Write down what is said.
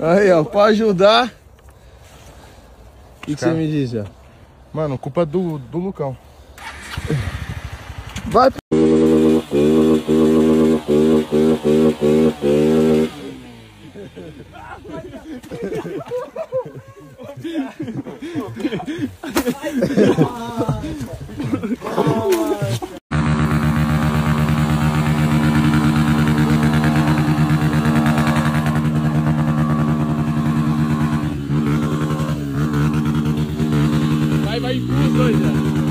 Aí, ó, pra ajudar. O que, que você me diz, ó? Mano, culpa é do, do Lucão. Vai. Bảy 们